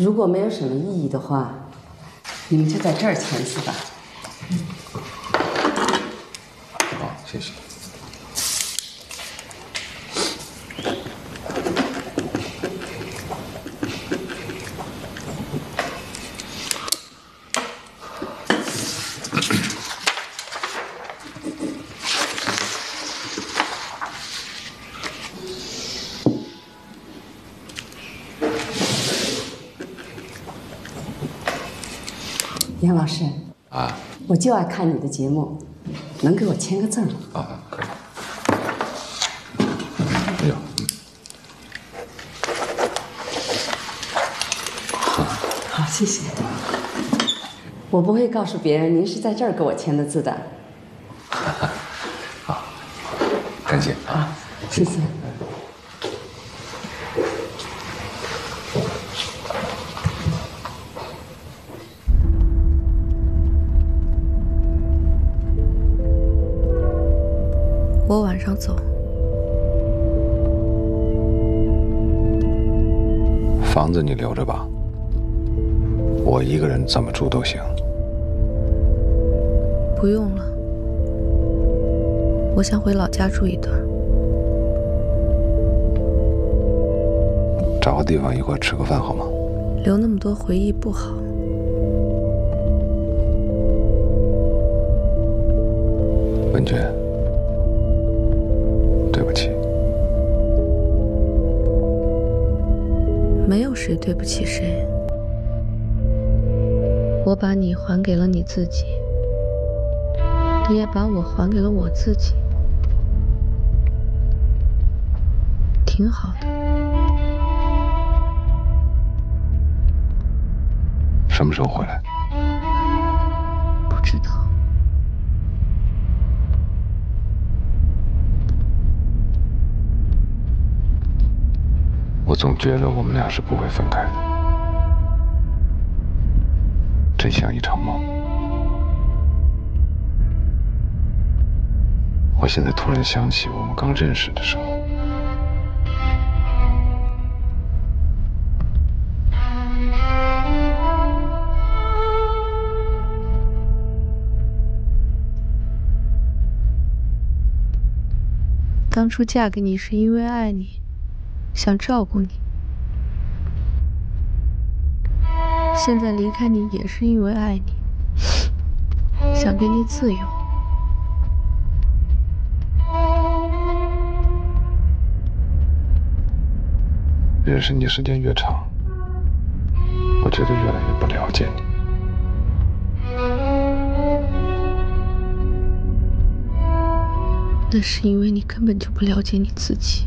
如果没有什么异议的话，你们就在这儿签字吧。好，谢谢。杨老师，啊我就爱看你的节目，能给我签个字吗？啊，可以。哎呦，好，谢谢。我不会告诉别人您是在这儿给我签的字的。好感谢啊。谢谢。房子你留着吧，我一个人怎么住都行。不用了，我想回老家住一段。找个地方一块吃个饭好吗？留那么多回忆不好。不起谁。我把你还给了你自己，你也把我还给了我自己，挺好的。什么时候回来？我总觉得我们俩是不会分开的，真像一场梦。我现在突然想起我们刚认识的时候，当初嫁给你是因为爱你，想照顾你；现在离开你也是因为爱你，想给你自由。认识你时间越长，我觉得越来越不了解你。那是因为你根本就不了解你自己。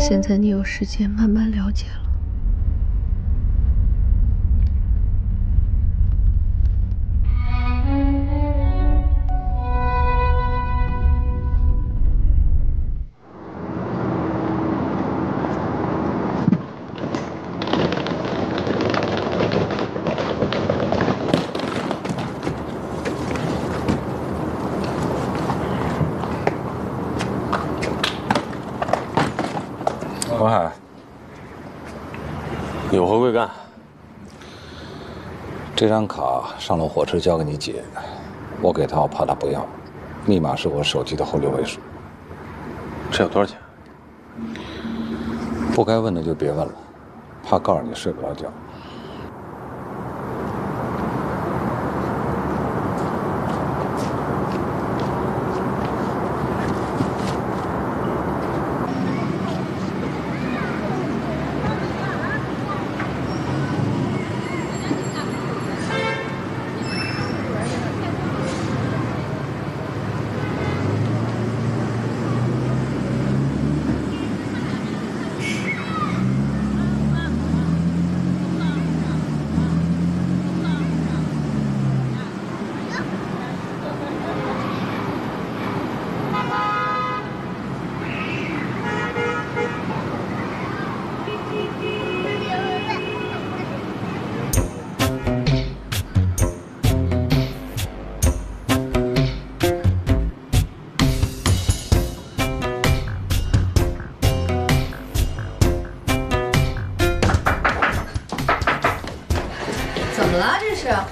现在你有时间慢慢了解了。这张卡上了火车交给你姐，我给她，我怕她不要。密码是我手机的后六位数。这要多少钱？不该问的就别问了，怕告诉你睡不着觉。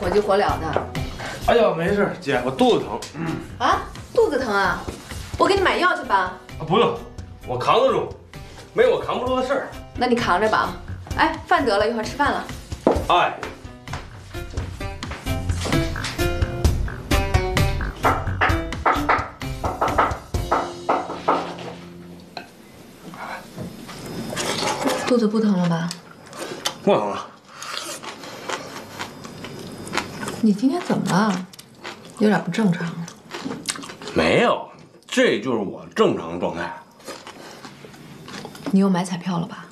火急火燎的。哎呀，没事，姐，我肚子疼。啊，肚子疼啊？我给你买药去吧。啊，不用，我扛得住，没我扛不住的事儿。那你扛着吧。哎，饭得了，一会儿吃饭了。哎。肚子不疼了吧？不疼了。你今天怎么了？有点不正常。没有，这就是我正常状态。你又买彩票了吧？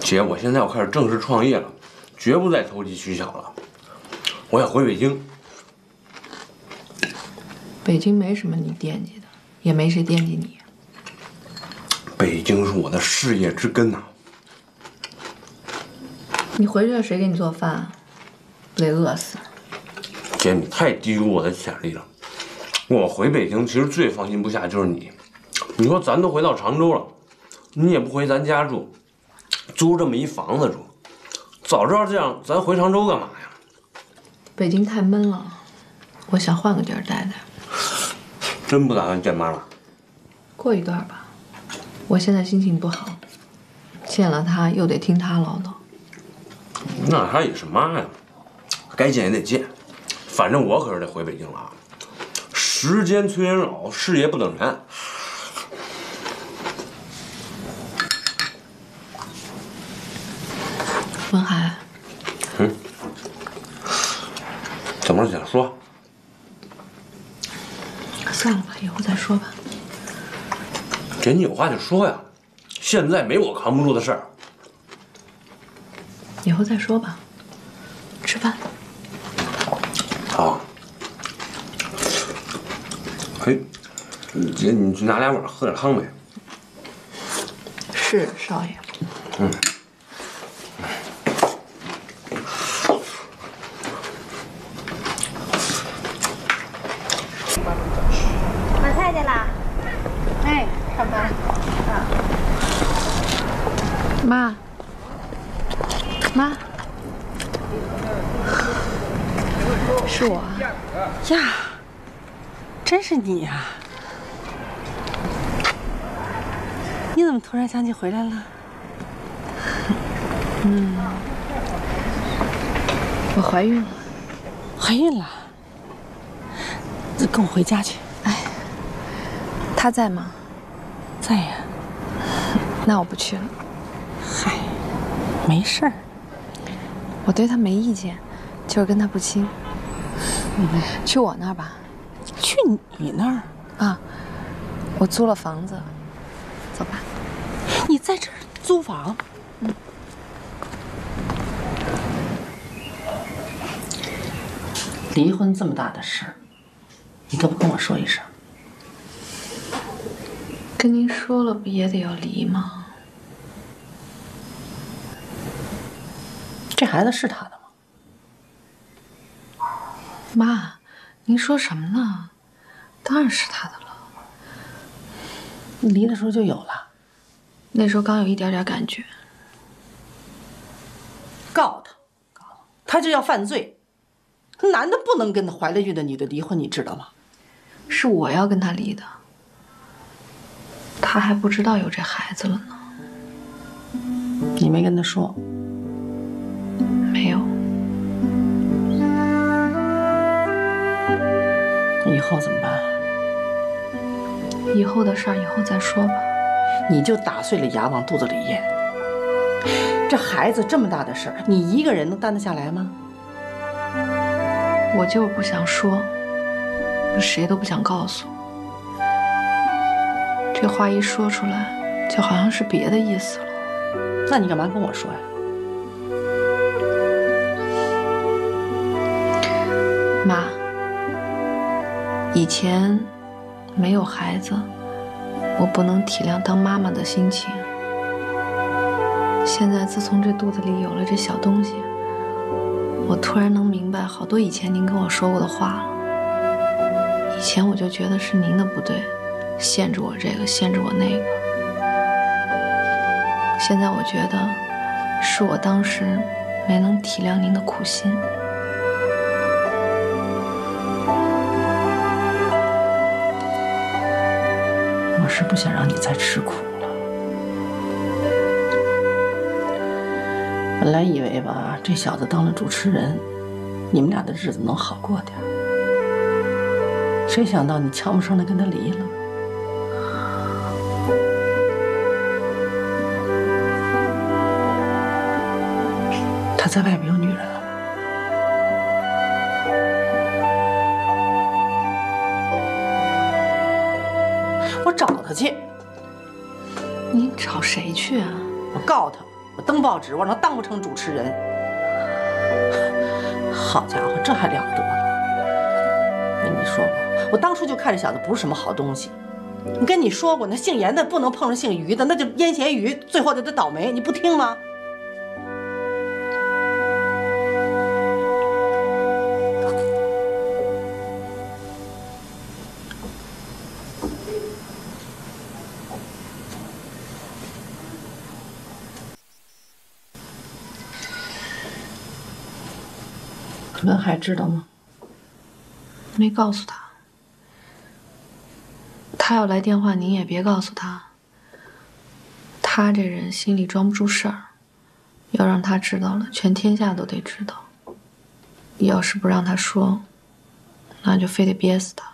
姐，我现在要开始正式创业了，绝不再投机取巧了。我要回北京。北京没什么你惦记的，也没谁惦记你。北京是我的事业之根呐。你回去了，谁给你做饭？不得饿死！姐，你太低估我的潜力了。我回北京，其实最放心不下就是你。你说咱都回到常州了，你也不回咱家住，租这么一房子住。早知道这样，咱回常州干嘛呀？北京太闷了，我想换个地儿待待。真不打算见妈了？过一段吧。我现在心情不好，见了她又得听她唠叨。那她也是妈呀，该见也得见。反正我可是得回北京了啊！时间催人老，事业不等人。文海，嗯，怎么了，姐说？算了吧，以后再说吧。姐，你有话就说呀，现在没我扛不住的事儿。以后再说吧，吃饭。好。嘿，姐，你去拿俩碗，喝点汤呗。是，少爷。嗯。买菜去啦？哎，上班。啊。妈。妈。是我。呀，真是你呀！你怎么突然想起回来了？嗯，我怀孕了。怀孕了？那跟我回家去。哎，他在吗？在呀。那我不去了。嗨，没事儿。我对他没意见，就是跟他不亲。嗯，去我那儿吧。去你那儿？啊，我租了房子。走吧。你在这儿租房？嗯。离婚这么大的事儿，我说一声。跟您说了，不也得要离吗？这孩子是他的吗？妈，您说什么呢？当然是他的了。你离的时候就有了？那时候刚有一点点感觉。告他，告他，他就要犯罪。男的不能跟怀了孕的女的离婚，你知道吗？是我要跟他离的。他还不知道有这孩子了呢。你没跟他说？没有。以后怎么办？以后的事儿以后再说吧。你就打碎了牙往肚子里咽。这孩子这么大的事儿，你一个人能担得下来吗？我就是不想说，谁都不想告诉。这话一说出来，就好像是别的意思了。那你干嘛跟我说呀？妈，以前没有孩子，我不能体谅当妈妈的心情。现在自从这肚子里有了这小东西。我突然能明白好多以前您跟我说过的话了。以前我就觉得是您的不对，限制我这个，限制我那个。现在我觉得是我当时没能体谅您的苦心。我是不想让你再吃苦了。本来以为吧，这小子当了主持人，你们俩的日子能好过点。谁想到你悄无声的跟他离了？他在外面有女人了？我找他去，你找谁去啊？我告他，我登报纸，我让他当不成主持人。好家伙，这还了得说，我当初就看这小子不是什么好东西。我跟你说过，那姓严的不能碰上姓于的，那就腌咸鱼，最后就得倒霉。你不听吗？文海知道吗？没告诉他。他要来电话，您也别告诉他。他这人心里装不住事儿，要让他知道了，全天下都得知道。要是不让他说，那就非得憋死他。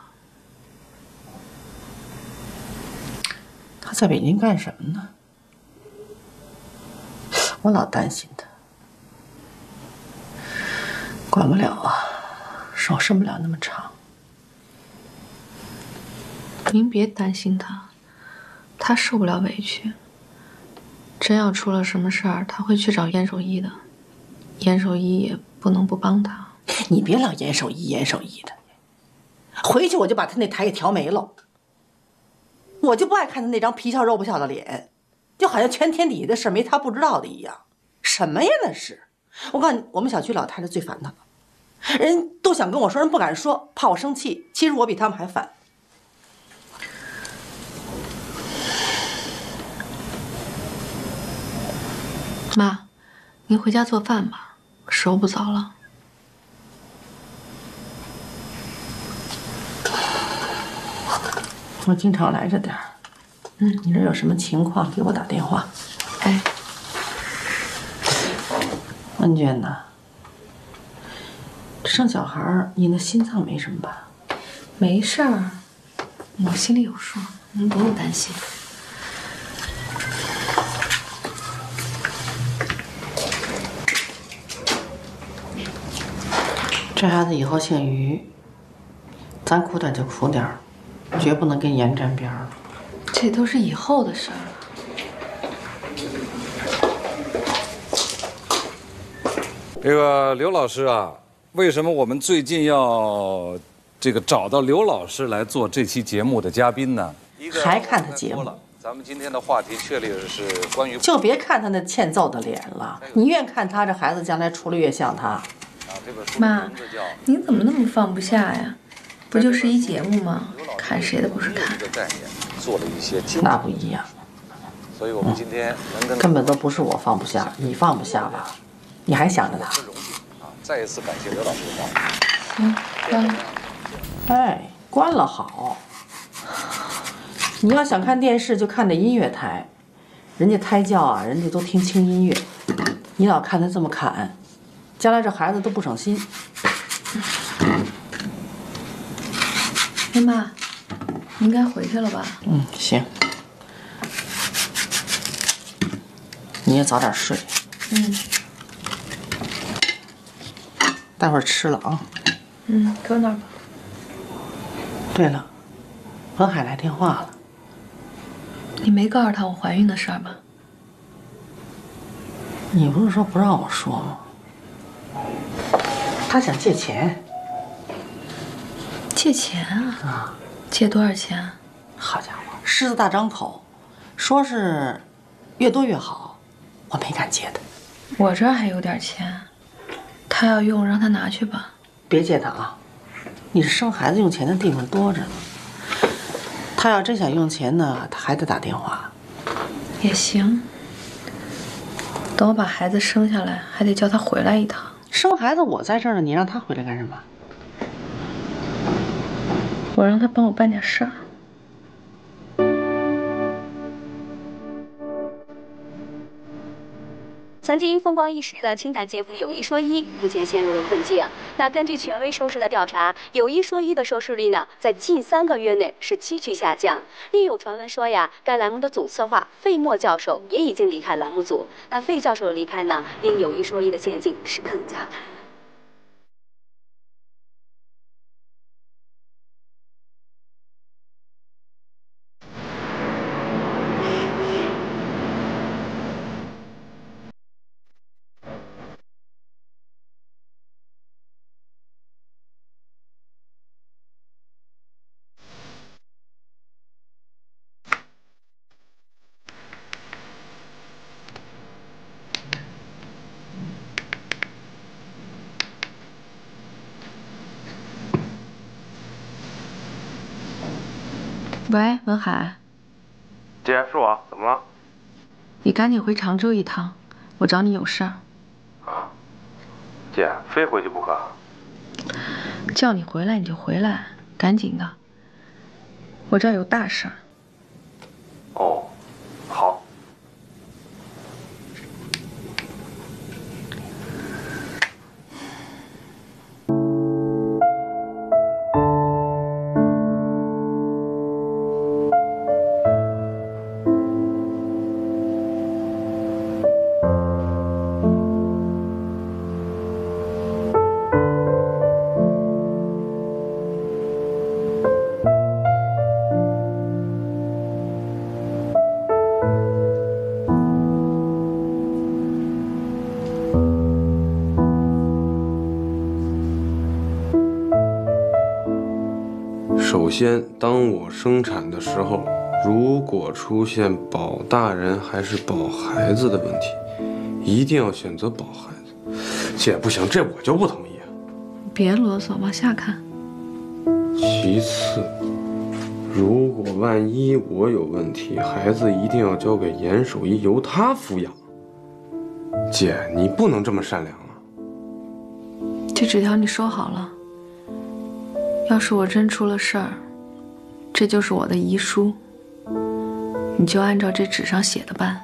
他在北京干什么呢？我老担心他。管不了啊，手伸不了那么长。您别担心他，他受不了委屈。真要出了什么事儿，他会去找严守一的，严守一也不能不帮他。你别老严守一、严守一的，回去我就把他那台给调没了。我就不爱看他那张皮笑肉不笑的脸，就好像全天底下的事没他不知道的一样。什么呀那是？我告诉你，我们小区老太太最烦他了，人都想跟我说，人不敢说，怕我生气。其实我比他们还烦。妈，您回家做饭吧，时候不早了。我经常来这点儿，嗯，你这有什么情况给我打电话。哎，文娟呐，生小孩儿，你那心脏没什么吧？没事儿，我心里有数，您不用担心。这孩子以后姓于，咱苦点就苦点儿，绝不能跟严沾边儿。这都是以后的事儿了。这个刘老师啊，为什么我们最近要这个找到刘老师来做这期节目的嘉宾呢？还看他节目？咱们今天的话题确立的是关于就别看他那欠揍的脸了，你越看他这孩子将来除了越像他。妈您怎么那么放不下呀？不就是一节目吗？看谁的不是看做了一些那不一样，所以我们今天能跟根本都不是我放不下，你放不下吧？你还想着他？荣幸啊，再一次感谢刘老师的到来。嗯，关了。哎，关了好。你要想看电视，就看那音乐台，人家胎教啊，人家都听轻音乐，你老看他这么砍，将来这孩子都不省心。哎妈，您该回去了吧？嗯，行，你也早点睡，嗯待会儿吃了啊。嗯，搁那儿吧。对了，文海来电话了，你没告诉他我怀孕的事儿吗？你不是说不让我说吗？他想借钱借钱啊？啊，借多少钱？好家伙，狮子大张口，说是越多越好，我没敢借他。我这儿还有点钱，他要用让他拿去吧。别借他啊！你是生孩子用钱的地方多着呢。他要真想用钱呢，他还得打电话。也行，等我把孩子生下来，还得叫他回来一趟。生孩子我在这儿呢，你让他回来干什么？我让他帮我办点事儿。曾经风光一时的清谈节目《有一说一》，目前陷入了困境。那根据权威收视的调查，《有一说一》的收视率呢，在近三个月内是急剧下降。另有传闻说呀，该栏目的总策划费默教授也已经离开栏目组。那费教授的离开呢，令《有一说一》的前景是更加难。喂，文海，姐，是我，怎么了？你赶紧回常州一趟，我找你有事儿。啊，姐，非回去不可。叫你回来你就回来，赶紧的，我这儿有大事儿。先，当我生产的时候，如果出现保大人还是保孩子的问题，一定要选择保孩子。姐，不行，这我就不同意。别啰嗦，往下看。其次，如果万一我有问题，孩子一定要交给严守一，由他抚养。姐，你不能这么善良啊！这纸条你收好了。要是我真出了事儿，这就是我的遗书，你就按照这纸上写的办。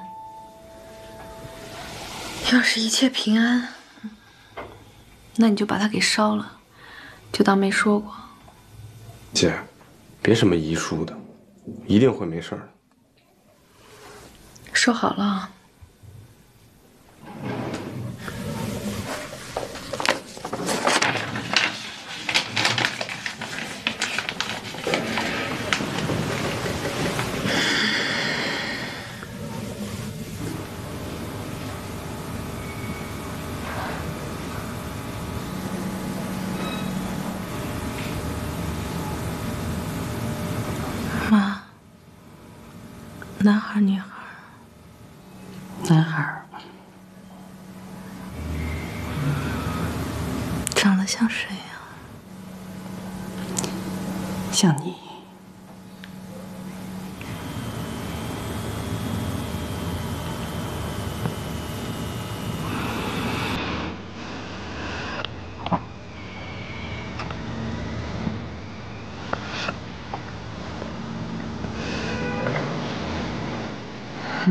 要是一切平安，那你就把它给烧了，就当没说过。姐，别什么遗书的，一定会没事的。说好了。妈，男孩女孩？男孩。长得像谁呀？像你。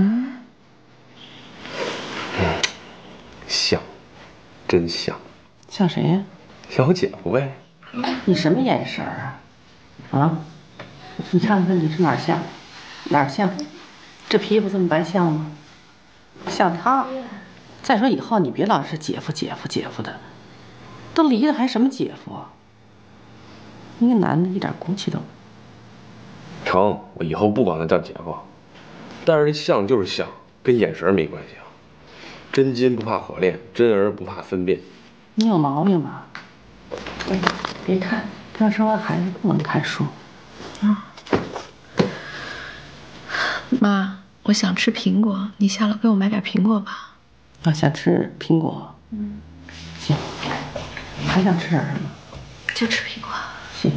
嗯，像，真像。像谁呀？像我姐夫呗。你什么眼神啊？啊？你看看你是哪儿像？哪儿像？这皮肤这么白像吗？像他。再说以后你别老是姐夫姐夫姐夫的，都离了还什么姐夫？一个男的一点骨气都没。成，我以后不管他叫姐夫。但是像就是像，跟眼神没关系啊。真金不怕火炼，真儿不怕分辨。你有毛病吧？哎，别看，刚生完孩子不能看书。啊，妈，我想吃苹果，你下楼给我买点苹果吧。啊，想吃苹果。嗯，行。还想吃点什么？就吃苹果。行。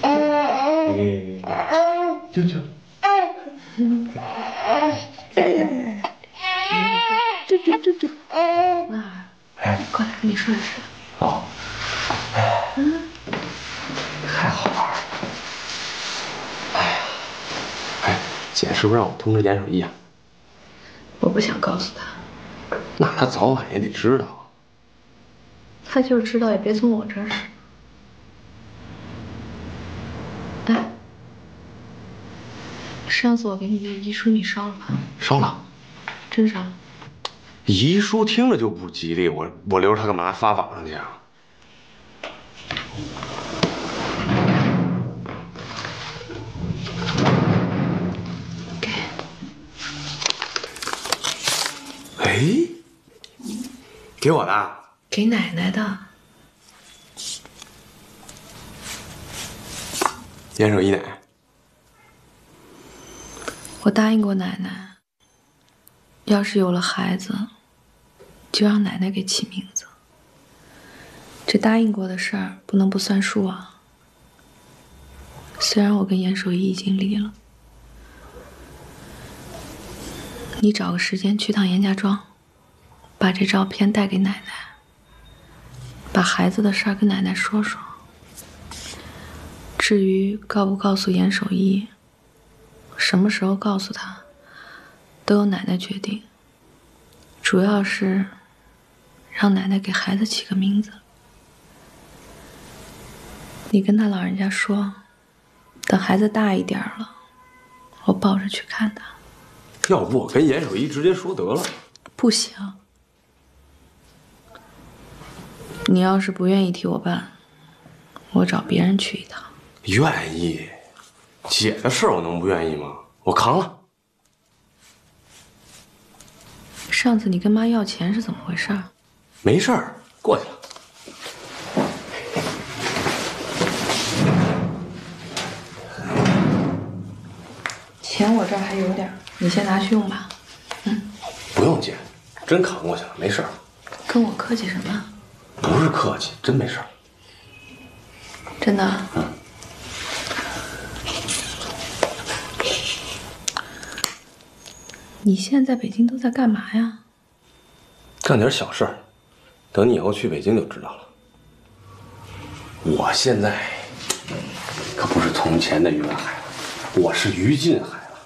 哎哎哎啾啾。这这这这，啊，过来跟你说点事。哦，嗯，太好玩了。哎呀，哎，姐是不是让我通知严守一啊？我不想告诉他，那他早晚也得知道。他就是知道也别从我这儿。哎，上次我给你的遗书你烧了吧？烧了。真烧了。遗书听着就不吉利，我我留着它干嘛？发网上去啊？给。哎，给我的。给奶奶的。严守一奶。我答应过奶奶，要是有了孩子，就让奶奶给起名字。这答应过的事儿不能不算数啊。虽然我跟严守一已经离了，你找个时间去趟严家庄，把这照片带给奶奶，把孩子的事儿跟奶奶说说。至于告不告诉严守一，什么时候告诉他，都由奶奶决定。主要是让奶奶给孩子起个名字。你跟他老人家说，等孩子大一点了，我抱着去看他。要不我跟严守一直接说得了？不行。你要是不愿意替我办，我找别人去一趟。愿意，姐的事我能不愿意吗？我扛了。上次你跟妈要钱是怎么回事？没事儿，过去了。钱我这儿还有点，你先拿去用吧。嗯，不用姐，真扛过去了，没事儿。跟我客气什么？不是客气，真没事儿。真的？嗯。你现在在北京都在干嘛呀？干点小事儿，等你以后去北京就知道了。我现在可不是从前的于文海了，我是于禁海了，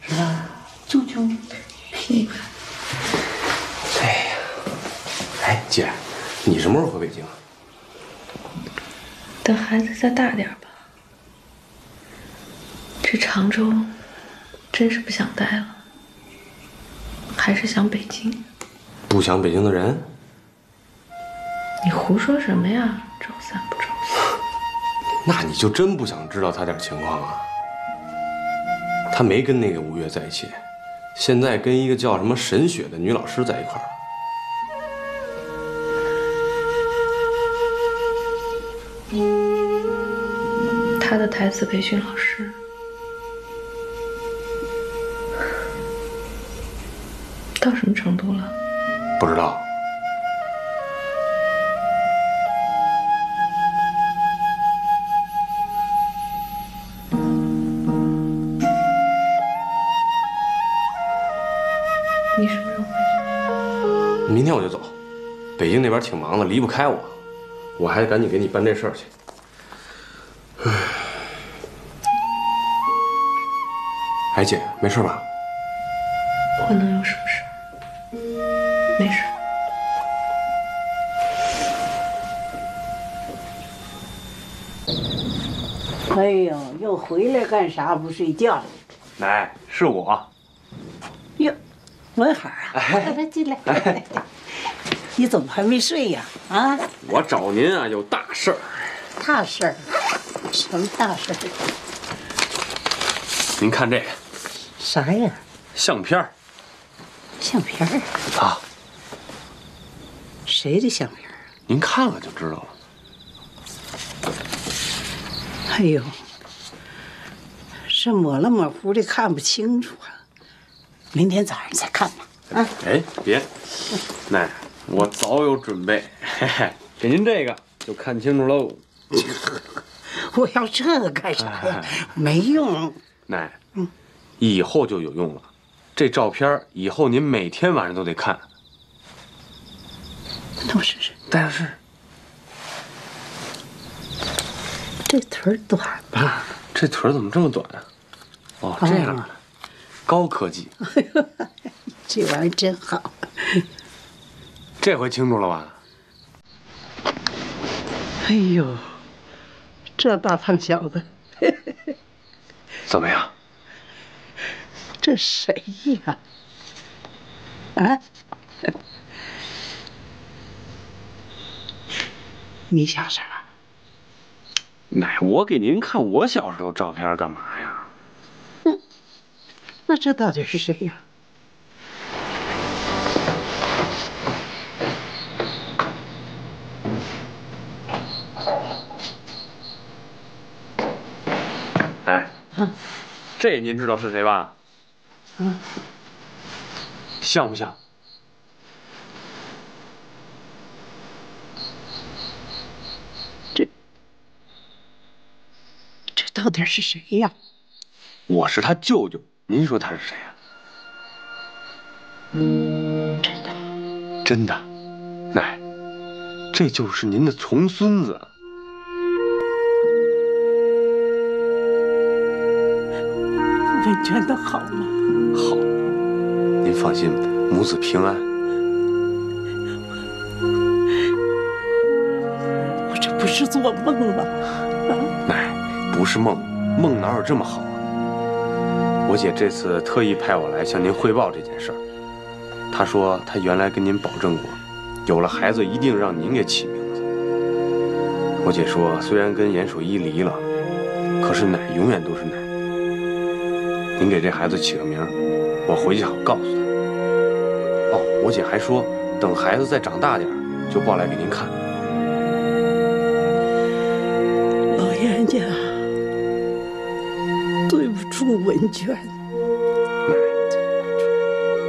是吧？舅舅，屁！哎呀，哎姐，你什么时候回北京啊？等孩子再大点吧。这常州真是不想待了。还是想北京，不想北京的人。你胡说什么呀？周三不周四。那你就真不想知道他点情况啊？他没跟那个吴越在一起，现在跟一个叫什么沈雪的女老师在一块儿。他的台词培训老师。到什么程度了？不知道。你什么时候回去？明天我就走。北京那边挺忙的，离不开我，我还得赶紧给你办这事儿去。哎，姐，没事吧？我能有什么哎呦，又回来干啥？不睡觉？来，是我。哟，文海啊，来进来。你怎么还没睡呀？啊？我找您啊，有大事儿。大事儿？什么大事儿？您看这个。啥呀？相片儿。相片儿啊？谁的相片？您看了就知道了。哎呦，是抹了抹糊的，看不清楚啊。明天早上再看吧。啊？哎，别，奶，我早有准备，嘿嘿，给您这个就看清楚喽。我要这个干啥呀？没用。奶，嗯，以后就有用了。这照片以后您每天晚上都得看。那我试试，戴老师，这腿短吧？这腿怎么这么短啊？哦，这样的，高科技。这玩意儿真好。这回清楚了吧？哎呦，这大胖小子，怎么样？这谁呀？啊？你小时候？奶，我给您看我小时候照片干嘛呀？嗯，那这到底是谁呀？哎，这您知道是谁吧？嗯，像不像？到底是谁呀？我是他舅舅，您说他是谁呀？真的？真的，奶，这就是您的重孙子。文娟的好吗？好，您放心，母子平安。我这不是做梦吗？不是梦，梦哪有这么好啊？我姐这次特意派我来向您汇报这件事儿。她说她原来跟您保证过，有了孩子一定让您给起名字。我姐说，虽然跟严守一离了，可是奶永远都是奶。您给这孩子起个名，我回去好告诉他。哦，我姐还说，等孩子再长大点就抱来给您看。文娟。奶，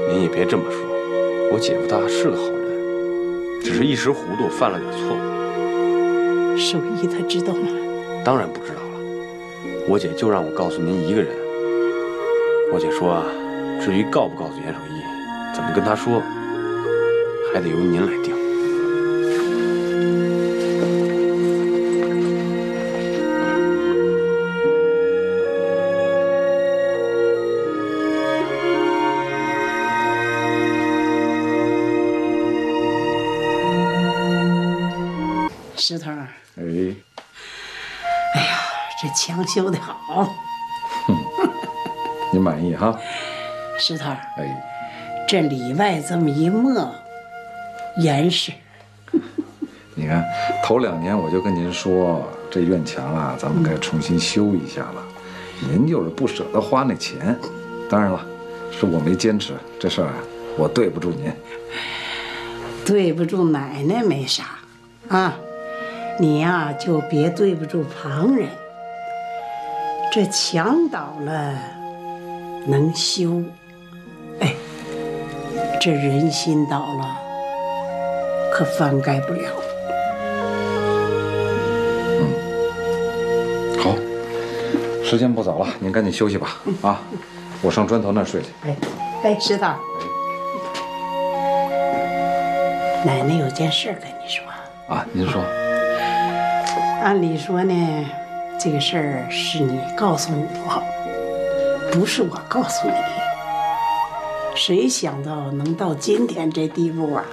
您也别这么说，我姐夫他是个好人，只是一时糊涂犯了点错误。守义他知道吗？当然不知道了，我姐就让我告诉您一个人。我姐说啊，至于告不告诉严守义，怎么跟他说，还得由您来定。墙修的好。哼你满意哈？石头，哎，这里外这么一抹，严实。你看，头两年我就跟您说，这院墙啊，咱们该重新修一下了。您就是不舍得花那钱。当然了，是我没坚持这事儿啊，我对不住您。对不住奶奶没啥，啊，你呀就别对不住旁人。这墙倒了。能修，哎，这人心倒了，可翻盖不了。嗯，好，时间不早了，您赶紧休息吧。啊，我上砖头那儿睡去。哎，哎，石头，奶奶有件事跟你说。啊，您说。按理说呢，这个事儿是你告诉我。不是我告诉你，谁想到能到今天这地步啊？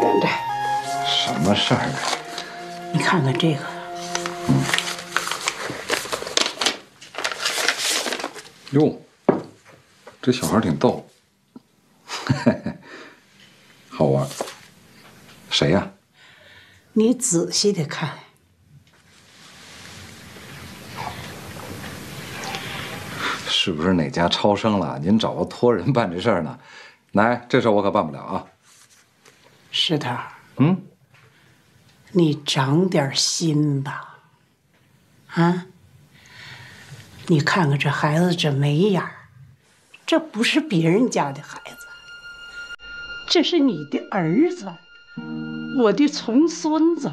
等着，什么事儿啊？你看看这个，嗯，哟，这小孩挺逗，好玩。谁呀？你仔细的看。是不是哪家超生了？您找个托人办这事儿呢？来，这事儿我可办不了啊。石头，嗯，你长点心吧。啊，你看看这孩子这眉眼儿，这不是别人家的孩子，这是你的儿子，我的重孙子。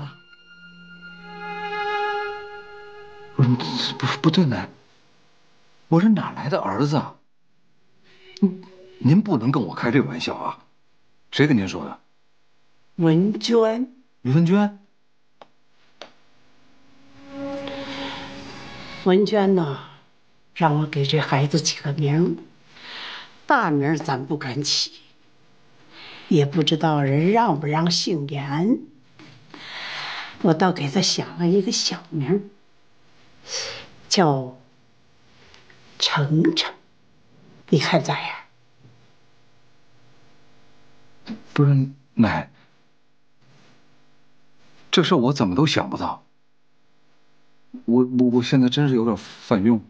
嗯，不不对，奶。我是哪来的儿子？您不能跟我开这个玩笑啊！谁跟您说的？文娟，于文娟。文娟呢，让我给这孩子起个名大名咱不敢起，也不知道人让不让姓严。我倒给他想了一个小名叫程程，你看咋样？不是奶，这事我怎么都想不到。我我我现在真是有点犯晕。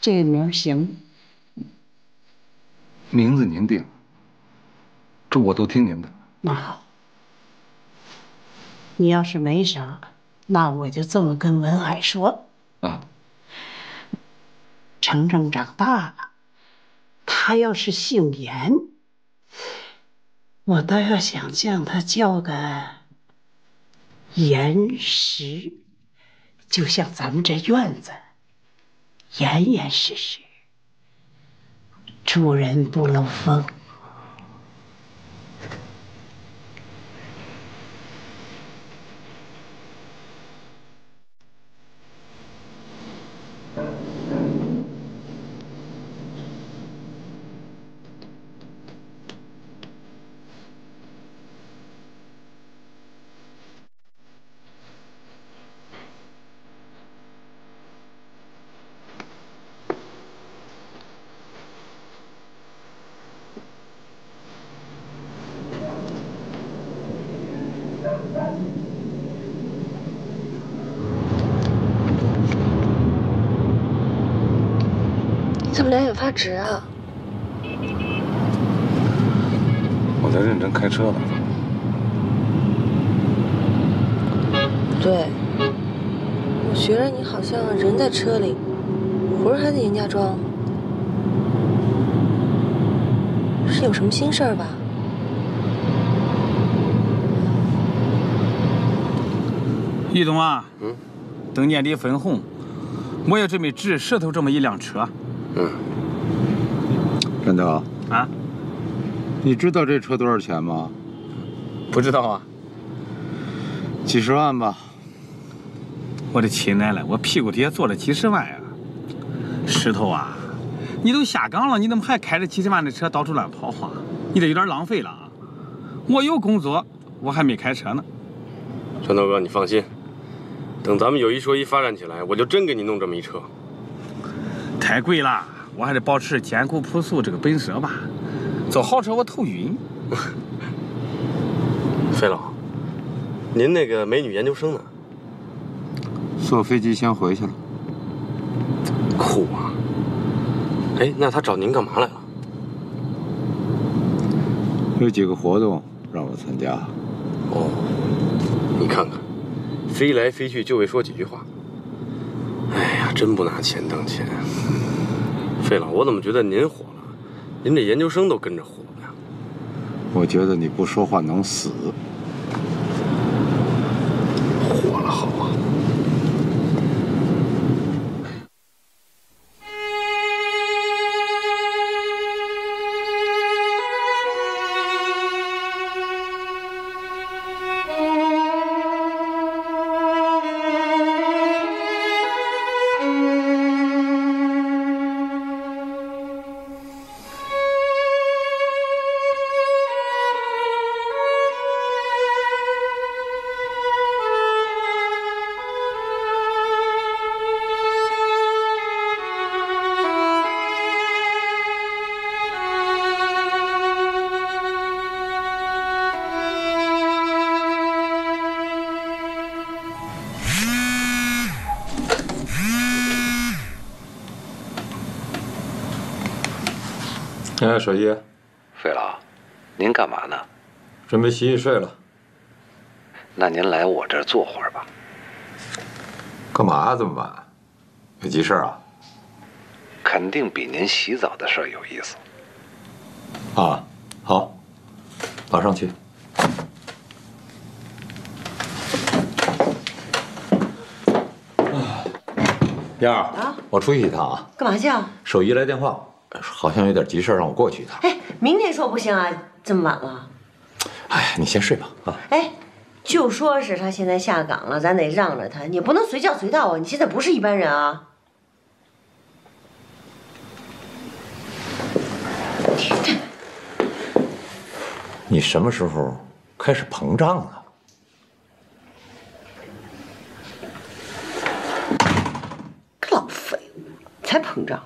这个名行，名字您定，这我都听您的。那好，你要是没啥，那我就这么跟文海说。啊。程程长大了，他要是姓严。我倒要想将他叫个严实，就像咱们这院子严严实实，住人不漏风。发直啊？我在认真开车呢。对，我觉着你好像人在车里，魂儿还在严家庄，是有什么心事儿吧？易东啊，嗯，等年底分红，我也准备置石头这么一辆车。嗯，陈德啊，你知道这车多少钱吗？不知道啊，几十万吧。我的亲奶奶，我屁股底下坐了几十万呀！石头啊，你都下岗了，你怎么还开着几十万的车到处乱跑啊？你这有点浪费了啊！我有工作，我还没开车呢。陈头哥，你放心，等咱们有一说一发展起来，我就真给你弄这么一车。太贵了，我还得保持艰苦朴素这个本色吧。坐豪车我头晕。费老，您那个美女研究生呢？坐飞机先回去了。酷啊！哎，那她找您干嘛来了？有几个活动让我参加。哦，你看看，飞来飞去就为说几句话。哎呀，真不拿钱当钱。费老，我怎么觉得您火了？您这研究生都跟着火了呀？我觉得你不说话能死。哎，手机。费老，您干嘛呢？准备洗洗睡了。那您来我这儿坐会儿吧。干嘛这么晚？有急事啊？肯定比您洗澡的事儿有意思。啊，好，马上去。燕儿，啊，我出去一趟啊。干嘛去啊？手姨来电话，好像有点急事让我过去一趟。哎，明天说不行啊，这么晚了。哎，你先睡吧啊。哎，就说是他现在下岗了，咱得让着他，你不能随叫随到啊！你现在不是一般人啊。你什么时候开始膨胀了？个老废物，才膨胀。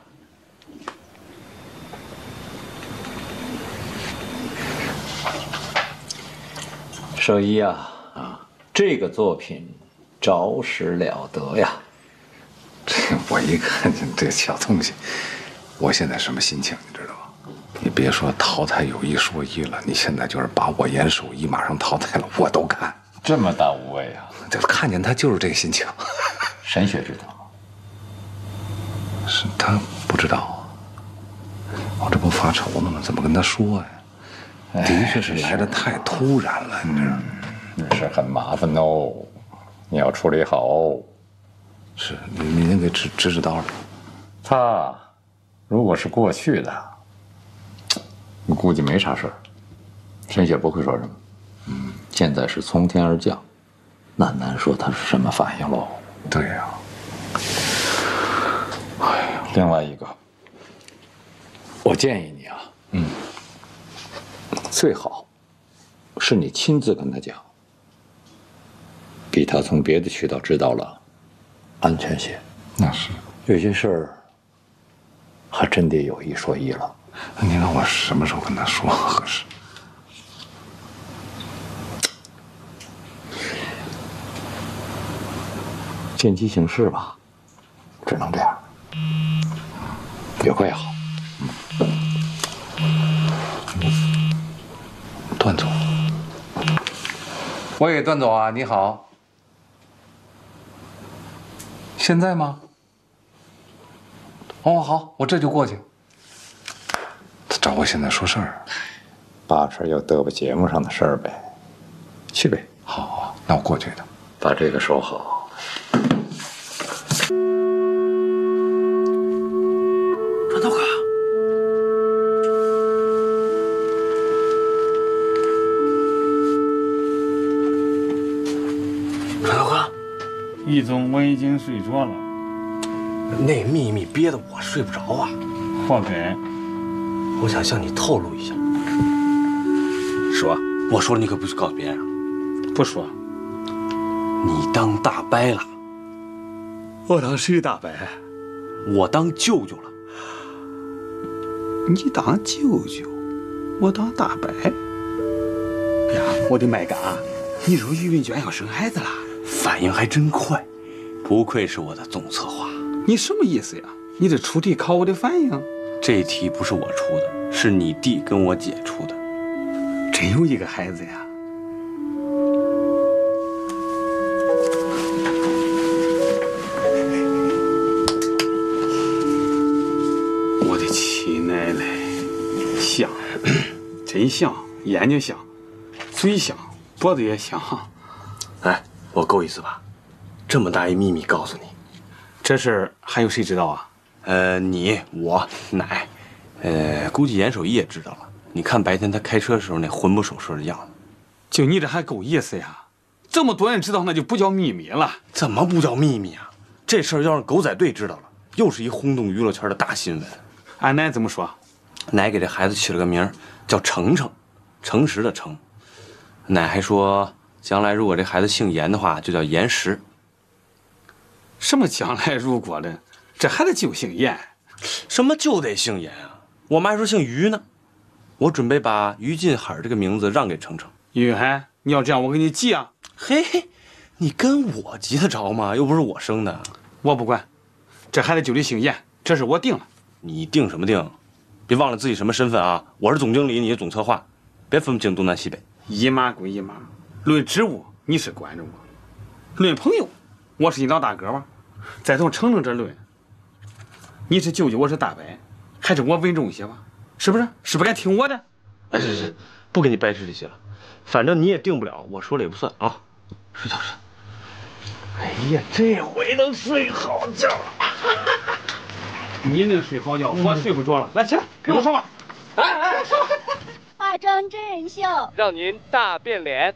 寿一啊啊，这个作品着实了得呀！这 我一看见这小东西，我现在什么心情，你知道吗？你别说淘汰有一说一了，你现在就是把我严守一马上淘汰了，我都看。这么大无畏啊！就看见他就是这个心情。沈雪知道吗？是他不知道。我这不发愁呢吗？怎么跟他说呀？的确是来的太突然了，你知道吗？那事很麻烦哦，你要处理好哦。是，你明天给指指指道。他如果是过去的，你估计没啥事儿，沈雪不会说什么。嗯，现在是从天而降，那难说他是什么反应喽。对呀。哎呀，另外一个，我建议你啊，嗯。最好是你亲自跟他讲，比他从别的渠道知道了安全些。那是有些事儿还真得有一说一了。那你让我什么时候跟他说合适？见机行事吧，只能这样。越快越好。喂，段总啊，你好。现在吗？哦，好，我这就过去。他找我现在说事儿，八成又嘚啵节目上的事儿呗。去呗。好，好，那我过去的。把这个收好。已经睡着了。那秘密憋得我睡不着啊！活该。我想向你透露一下。说，我说了你可不许告诉别人啊！不说。你当大伯了。我当谁大伯？我当舅舅了。你当舅舅，我当大伯。哎呀，我的麦秆，你说于文娟要生孩子了。反应还真快，不愧是我的总策划。你什么意思呀？你这出题考我的反应？这题不是我出的，是你弟跟我姐出的。真有一个孩子呀！我的亲奶奶，像，真像，眼睛像，嘴像，脖子也像。哎。我够意思吧？这么大一秘密告诉你，这事儿还有谁知道啊？呃，你、我、奶，呃，估计严守一也知道了。你看白天他开车时候那魂不守舍的样子，就你这还够意思呀？这么多人知道，那就不叫秘密了。怎么不叫秘密啊？这事儿要让狗仔队知道了，又是一轰动娱乐圈的大新闻。俺奶怎么说？奶给这孩子起了个名叫程程，诚实的诚。奶还说。将来如果这孩子姓严的话，就叫严石。什么将来如果的？这孩子就姓严。什么就得姓严啊？我妈还说姓于呢。我准备把于金海这个名字让给程程。于海，你要这样，我给你急啊！嘿嘿，你跟我急得着吗？又不是我生的。我不管，这孩子就得姓严，这事我定了。你定什么定？别忘了自己什么身份啊！我是总经理，你是总策划，别分不清东南西北。一码归一码。论职务，你是管着我；论朋友，我是你老大哥吧？再从程程这论，你是舅舅，我是大伯，还是我稳重一些吧？是不是？是不是该听我的？哎，是是，不跟你掰扯这些了，反正你也定不了，我说了也不算啊。睡觉睡。哎呀，这回能睡好觉了。你那个睡好觉，我睡不着了。来，起来，给我上吧。化妆真人秀，让您大变脸，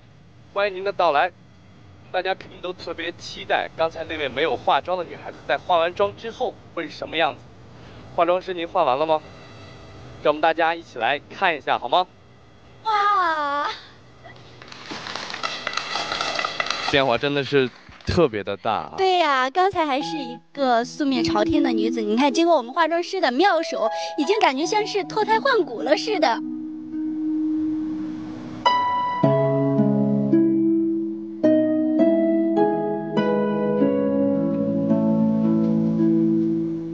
欢迎您的到来。大家肯定都特别期待刚才那位没有化妆的女孩子在化完妆之后会是什么样子。化妆师，您化完了吗？让我们大家一起来看一下好吗？哇，变化真的是特别的大啊。对呀、刚才还是一个素面朝天的女子，你看经过我们化妆师的妙手，已经感觉像是脱胎换骨了似的。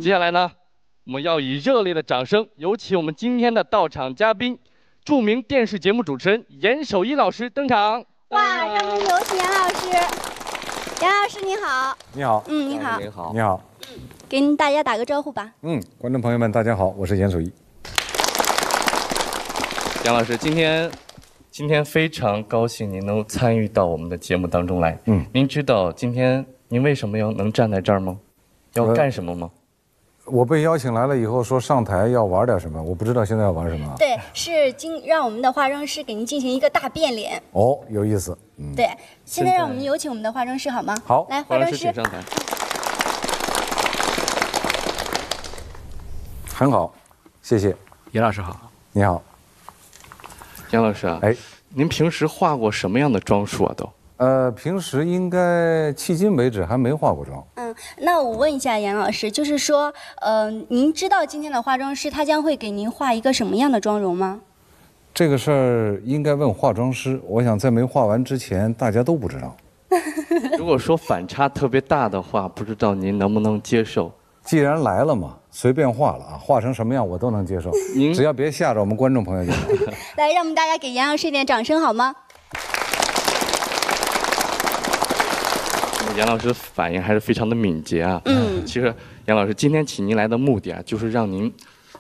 接下来呢，我们要以热烈的掌声，有请我们今天的到场嘉宾，著名电视节目主持人严守一老师登场。哇，让我们有请严老师。严老师你好，你好，嗯，你好，你好，你好，跟大家打个招呼吧。嗯，观众朋友们，大家好，我是严守一。杨老师，今天今天非常高兴您能参与到我们的节目当中来。嗯，您知道今天您为什么要能站在这儿吗？要干什么吗？我被邀请来了以后，说上台要玩点什么，我不知道现在要玩什么。对，是今让我们的化妆师给您进行一个大变脸。哦，有意思。嗯，对，现在让我们有请我们的化妆师好吗？好来，化妆师请上台。很好，谢谢。严老师好。你好，杨老师啊，哎，您平时化过什么样的妆术啊？都？呃，平时应该迄今为止还没化过妆。嗯，那我问一下杨老师，就是说，呃，您知道今天的化妆师他将会给您画一个什么样的妆容吗？这个事儿应该问化妆师。我想在没画完之前，大家都不知道。如果说反差特别大的话，不知道您能不能接受？既然来了嘛，随便画了啊，画成什么样我都能接受。您只要别吓着我们观众朋友就行。来，让我们大家给杨老师一点掌声好吗？杨老师反应还是非常的敏捷啊。嗯其实杨老师今天请您来的目的啊，就是让您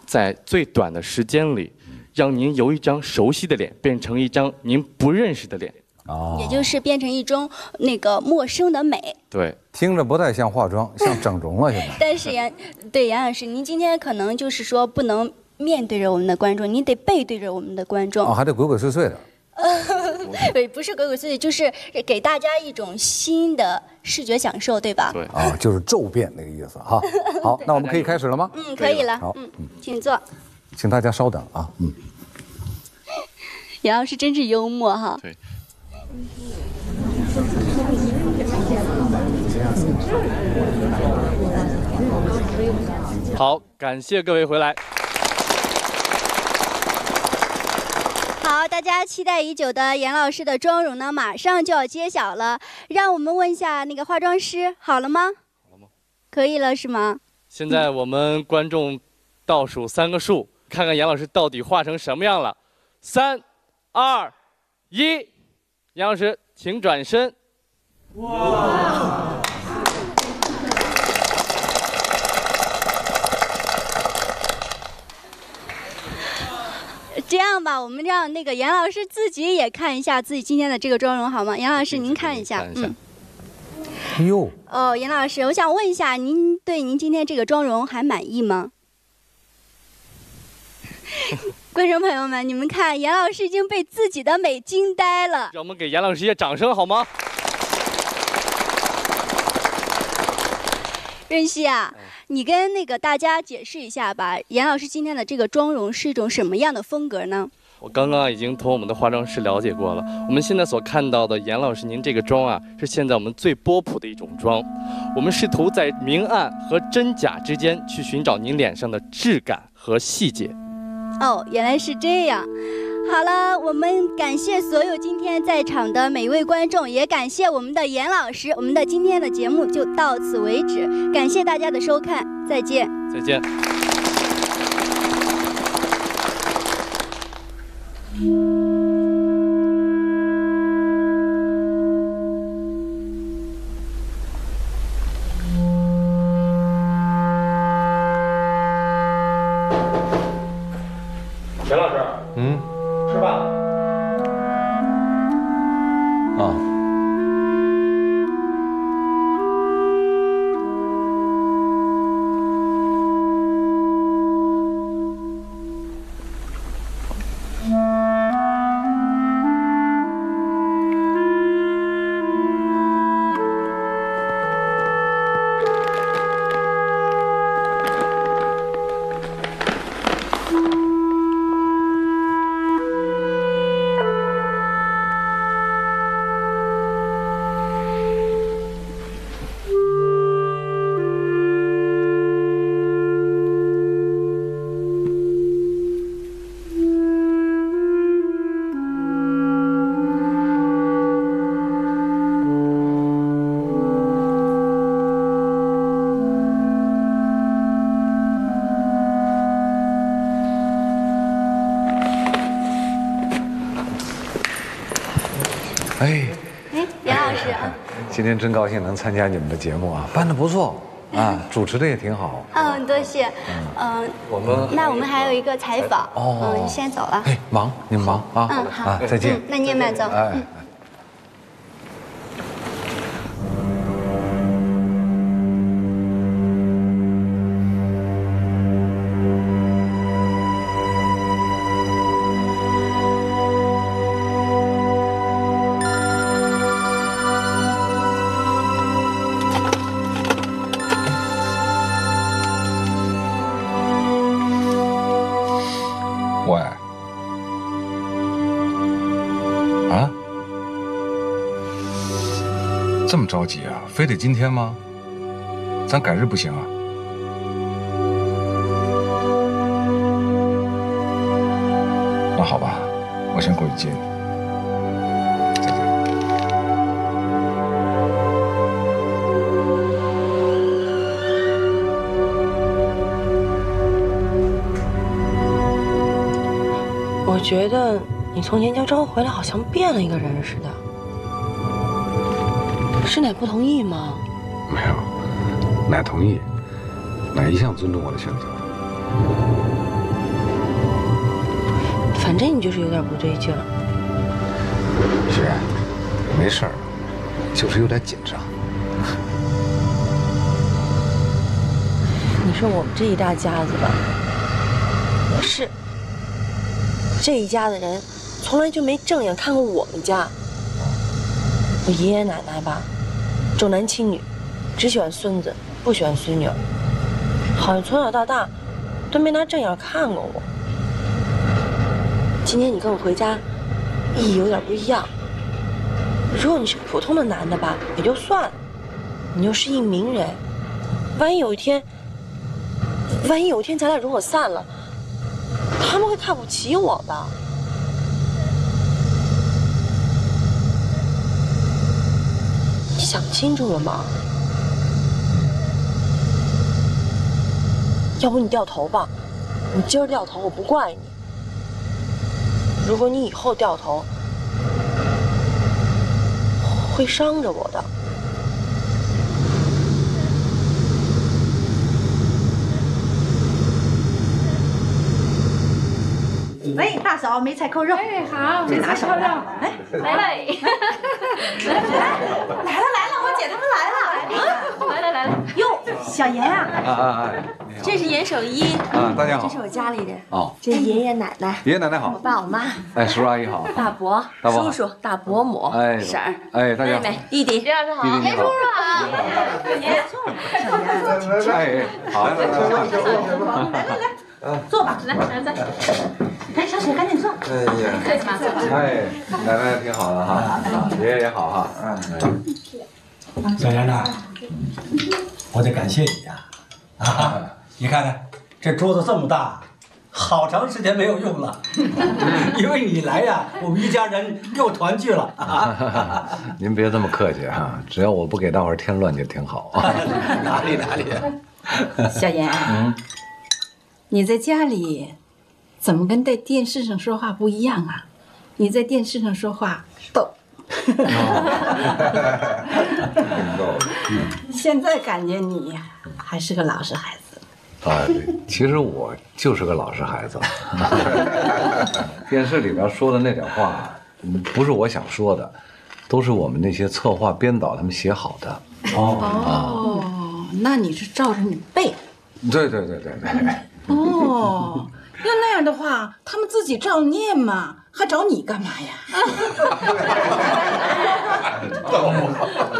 在最短的时间里，让您由一张熟悉的脸变成一张您不认识的脸。哦也就是变成一种那个陌生的美。对，听着不太像化妆，像整容了现在。但是杨对杨老师，您今天可能就是说不能面对着我们的观众，您得背对着我们的观众。哦，还得鬼鬼祟祟的。对，不是鬼鬼祟祟，就是给大家一种新的视觉享受，对吧？对。啊，就是骤变那个意思哈。好，那我们可以开始了吗？嗯，可以了。好，嗯，请坐。请大家稍等啊。嗯，杨老师真是幽默哈。对。好，感谢各位回来。大家期待已久的严老师的妆容呢，马上就要揭晓了。让我们问一下那个化妆师，好了吗？好了吗？可以了是吗？现在我们观众倒数三个数，看看严老师到底化成什么样了。三、二、一，严老师，请转身。哇！这样吧，我们让那个严老师自己也看一下自己今天的这个妆容好吗？严老师，您看一下，嗯。哎呦，哦，严老师，我想问一下，您对您今天这个妆容还满意吗？观众朋友们，你们看，严老师已经被自己的美惊呆了。让我们给严老师一些掌声好吗？任熙啊，你跟那个大家解释一下吧，严老师今天的这个妆容是一种什么样的风格呢？我刚刚已经同我们的化妆师了解过了，我们现在所看到的严老师您这个妆啊，是现在我们最波普的一种妆。我们试图在明暗和真假之间去寻找您脸上的质感和细节。哦，原来是这样。好了，我们感谢所有今天在场的每一位观众，也感谢我们的严老师。我们的今天的节目就到此为止，感谢大家的收看，再见。再见。今天真高兴能参加你们的节目啊，办的不错啊，主持的也挺好。嗯，多谢。嗯，我们那我们还有一个采访。哦嗯，先走了。哎，忙，你们忙啊。嗯，好。啊，再见嗯。那你也慢走。哎急啊？非得今天吗？咱改日不行啊？那好吧，我先过去接你。我觉得你从研究生回来好像变了一个人似的。是奶不同意吗？没有，奶同意，奶一向尊重我的选择。反正你就是有点不对劲儿。雪，没事儿，就是有点紧张。你说我们这一大家子吧，是这一家的人从来就没正眼看过我们家。我爷爷奶奶吧，重男轻女，只喜欢孙子，不喜欢孙女，好像从小到大都没拿正眼看过我。今天你跟我回家，意义有点不一样。如果你是普通的男的吧，也就算了，你又是一名人，万一有一天，万一有一天咱俩如果散了，他们会看不起我的。想清楚了吗？要不你掉头吧，你今儿掉头我不怪你。如果你以后掉头，会伤着我的。喂，大嫂，梅菜扣肉。哎，好，这拿手的。哎，来了，来来来了来了，我姐他们来了。来了来了。哟，小严啊，啊啊啊！这是严守一啊大家好这是我家里人。哦，这爷爷奶奶，爷爷奶奶好我爸我妈，哎，叔叔阿姨好。大伯、大伯叔叔、大伯母、哎婶儿、哎，大家好。妹妹、弟弟，这样是好。严叔叔好好。爷坐，小严。哎，好，来来来来来来，坐吧，来来来。哎，小雪赶紧坐。哎呀，客气嘛，坐。哎，奶奶挺好的哈，爷爷也好哈。嗯，小严呐，我得感谢你呀！啊，你看看这桌子这么大，好长时间没有用了，因为你来呀，我们一家人又团聚了。您别这么客气哈，只要我不给大伙儿添乱就挺好。哪里哪里。小严，嗯，你在家里怎么跟在电视上说话不一样啊？你在电视上说话逗，现在感觉你还是个老实孩子。啊，其实我就是个老实孩子。电视里边说的那点话，嗯不是我想说的，都是我们那些策划编导他们写好的。哦，那你是照着你背。对对对对对。哦，要那样的话，他们自己照念嘛，还找你干嘛呀？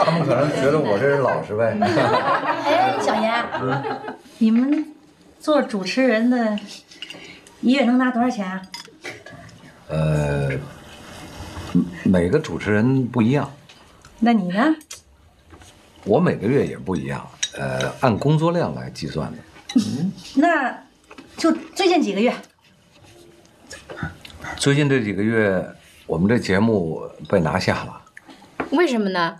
他们可能觉得我这人老实呗。哎，小严，你们做主持人的，一月能拿多少钱啊？呃，每个主持人不一样，那你呢？我每个月也不一样，呃，按工作量来计算的。嗯 那就最近几个月。最近这几个月，我们这节目被拿下了，为什么呢？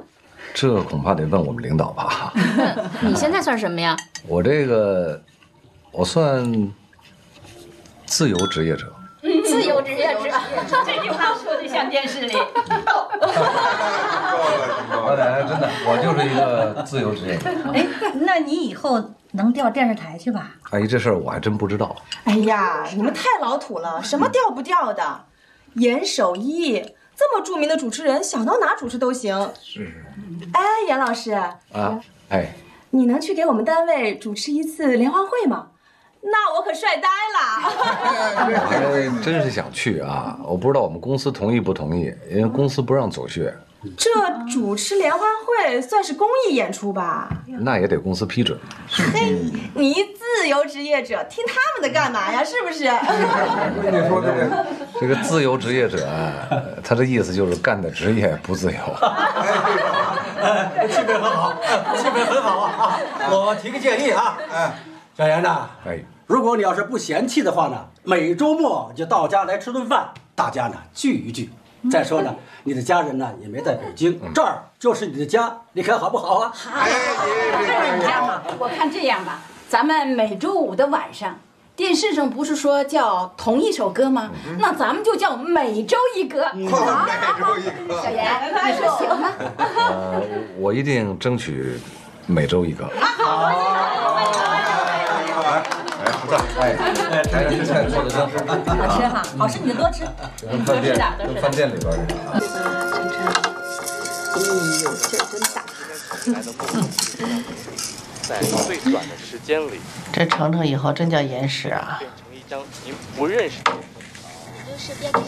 这恐怕得问我们领导吧。你现在算什么呀？我这个，我算自由职业者。自由职业者，这句话说的像电视里。老奶奶真的，我就是一个自由职业者。哎，那你以后能调电视台去吧？阿姨，这事儿我还真不知道。哎呀，你们太老土了，什么调不调的？严守一这么著名的主持人，想到哪主持都行。是。哎，严老师，啊，哎，你能去给我们单位主持一次联欢会吗？那我可帅呆了。我还真是想去啊，我不知道我们公司同意不同意，因为公司不让走穴。这主持联欢会算是公益演出吧？那也得公司批准。嘿，你自由职业者，听他们的干嘛呀？是不是？你说这个这个自由职业者啊，他的意思就是干的职业不自由。哎气氛很好，气氛很好啊！我提个建议啊，哎，小严呐，哎，如果你要是不嫌弃的话呢，每周末就到家来吃顿饭，大家呢聚一聚。再说呢，你的家人呢也没在北京，这儿就是你的家，你看好不好啊？好，这样吧，我看这样吧，咱们每周五的晚上，电视上不是说叫同一首歌吗？那咱们就叫每周一歌。好，每周一歌。小严，你说行吗？呃，我一定争取每周一个。来，哎，哎，这菜做的真好，好吃哈，好吃你就多吃，跟饭店跟饭店里边似的。哎呦，劲儿真大！在最短的时间里，这程程以后真叫严实啊！变成一张您不认识的人。就是变成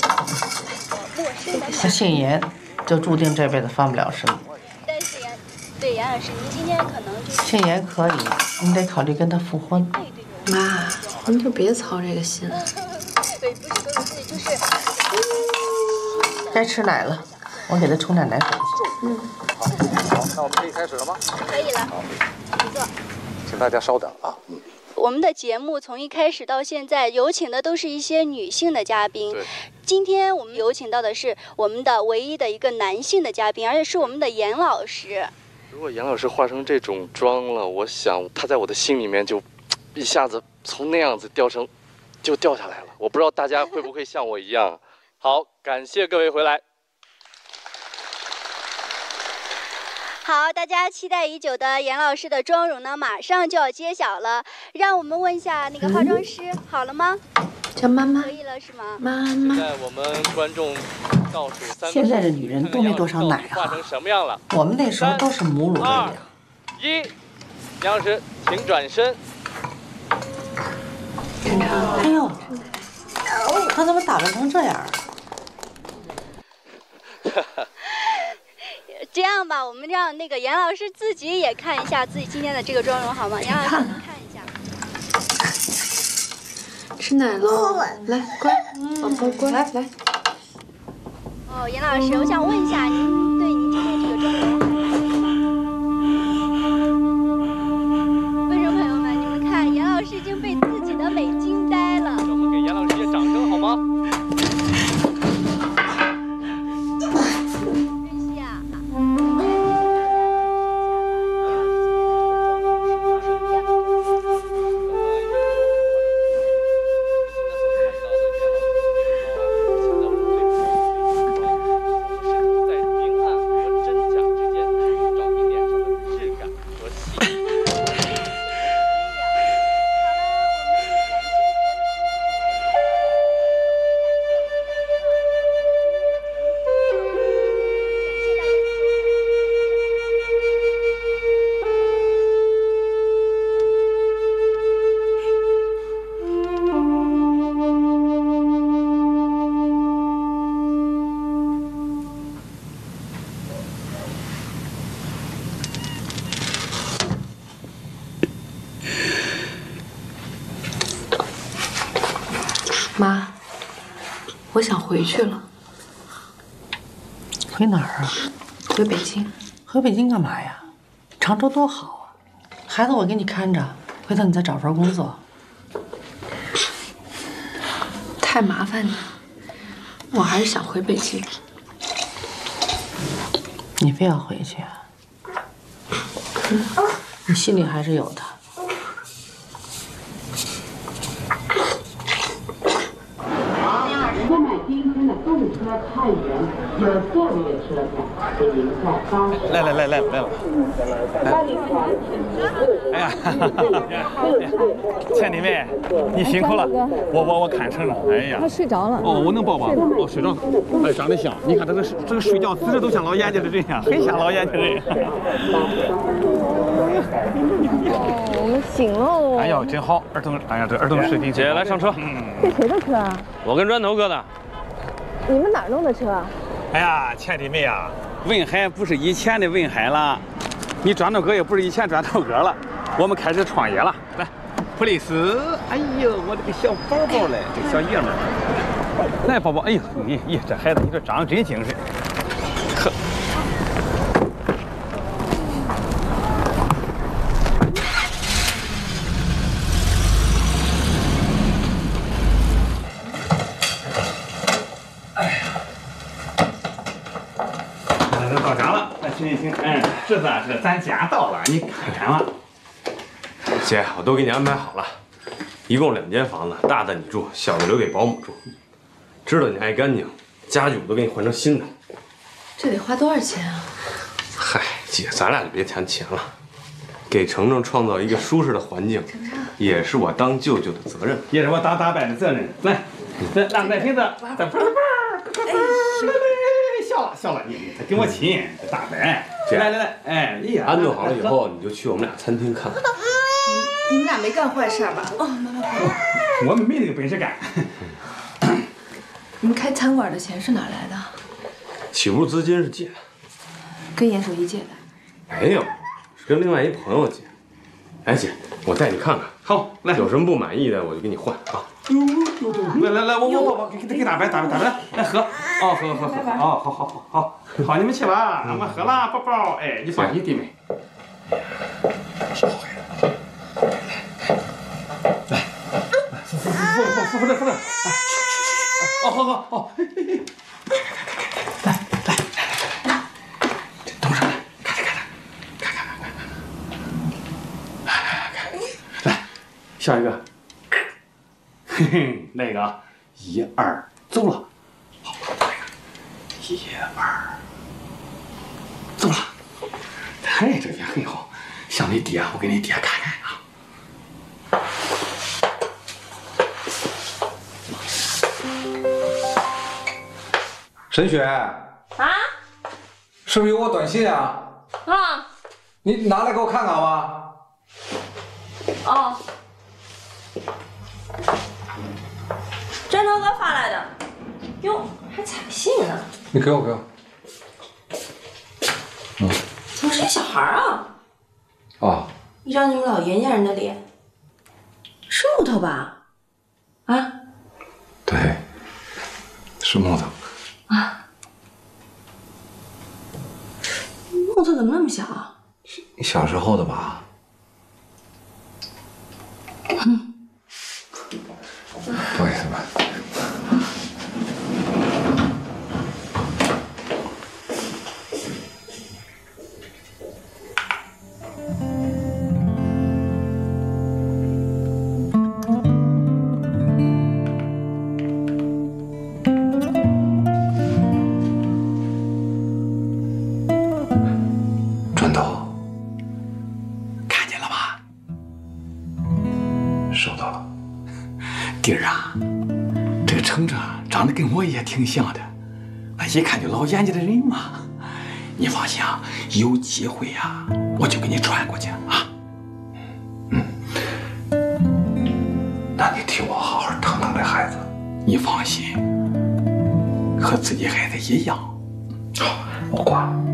陌生的他姓严，就注定这辈子翻不了身。但是呀，对严老师，您今天可能就是姓严可以，你得考虑跟他复婚。妈，您就别操这个心了。对，不是哥哥，对，就是。该吃奶了，我给他冲点奶粉去。嗯，好，那我们可以开始了吗？可以了，请坐。请大家稍等啊。嗯。我们的节目从一开始到现在，有请的都是一些女性的嘉宾。对。今天我们有请到的是我们的唯一的一个男性的嘉宾，而且是我们的严老师。如果严老师化成这种妆了，我想他在我的心里面就一下子从那样子掉成，就掉下来了。我不知道大家会不会像我一样。好，感谢各位回来。好，大家期待已久的严老师的妆容呢，马上就要揭晓了。让我们问一下那个化妆师，好了吗？叫妈妈。可以了是吗？妈妈现在我们观众倒数三。现在的女人都没多少奶化成什么样了？我们那时候都是母乳喂养。一，杨老师，请转身。哎呦，他怎么打扮成这样？这样吧，我们让那个严老师自己也看一下自己今天的这个妆容好吗？严老师，您看一下。吃奶喽，来，乖，宝宝乖，来来。哦，严老师，我想问一下，您对您今天这个妆容已经被自己的美惊呆了。让我们给严老师一些掌声好吗？干嘛呀？常州多好啊！孩子我给你看着，回头你再找份工作。太麻烦你，我还是想回北京。你非要回去啊？你心里还是有的购物车太原有座位车票，请您在巴士。来来来来来了。哎呀，倩弟妹，你辛苦了，我我我看成了。哎呀，他睡着了。哦，我能抱抱？哦，睡着。哎，长得像，你看他这个这个睡觉姿势都像老严家的人呀，很像老严家的人。哦，我们醒喽。哎呀，真好，儿童，哎呀，这儿童视频。姐，来上车。嗯这谁的车啊？我跟砖头哥的。你们哪儿弄的车？哎呀，倩弟妹啊，文海不是以前的文海了，你砖头哥也不是以前砖头哥了，我们开始创业了。来，普利斯，哎呦，我这个小宝宝嘞，这小爷们儿，来宝宝，哎呦，你你这孩子，你这长得真精神。呵。来，都到家了，来，请请，嗯，侄子，这咱家到了，你看看吧。姐，我都给你安排好了，一共两间房子，大的你住，小的留给保姆住。知道你爱干净，家具我都给你换成新的。这得花多少钱啊？嗨，姐，咱俩就别谈钱了，给程程创造一个舒适的环境，也是我当舅舅的责任，也是我当大伯的责任。来，来，拿奶瓶子，再啵啵啵，笑了笑了，你你跟我亲，这大白。姐来来来，哎，哎呀，安顿好了以后，你就去我们俩餐厅看看。你们俩没干坏事吧？哦，妈妈我们没那个本事干。你们开餐馆的钱是哪来的？起步资金是借的，跟严守一借的。没有，是跟另外一朋友借。哎，姐，我带你看看。好，来，有什么不满意的我就给你换。啊。来来来，我我我我给给打牌，打牌打牌来喝，哦喝喝喝，哦好好好好。好，你们去吧，我喝了，宝宝，哎，你放。心，弟妹。小孩子，来，扶扶扶扶扶扶扶着扶着，哦好好好，来来来，东上来，看着看着，看看看看，来来来看，来，下一个。嘿嘿，那个，一二，走了。好，一二，走了。哎，这边很好，像你爹，我给你爹看看啊。沈雪，啊是不是有我短信啊？啊你拿来给我看看吧。哦，砖头哥发来的，哟，还彩信呢，你给我给我。嗯怎么是个小孩啊？啊，一张你们老严家人的脸，是木头吧？啊对，是木头。啊，木头怎么那么小小时候的吧？嗯，对。挺像的，那，一看就老严家的人嘛。你放心啊，有机会呀、我就给你传过去啊。嗯那你替我好好疼疼这孩子。你放心，和自己孩子一样。好，我挂了。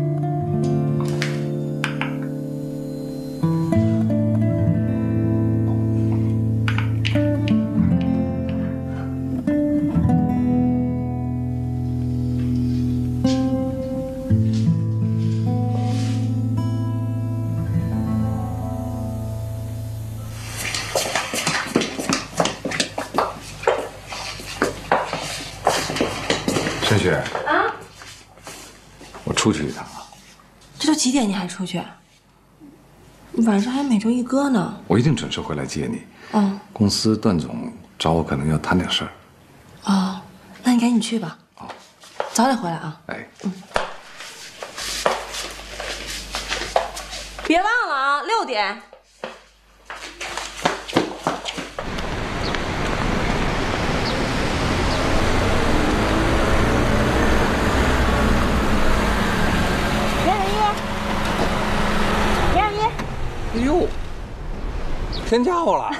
出去？晚上还每周一歌呢。我一定准时回来接你。嗯，公司段总找我，可能要谈点事儿。哦，那你赶紧去吧。早点回来啊！哎，别忘了啊，六点。田小一，田小一，哎呦，添家伙了！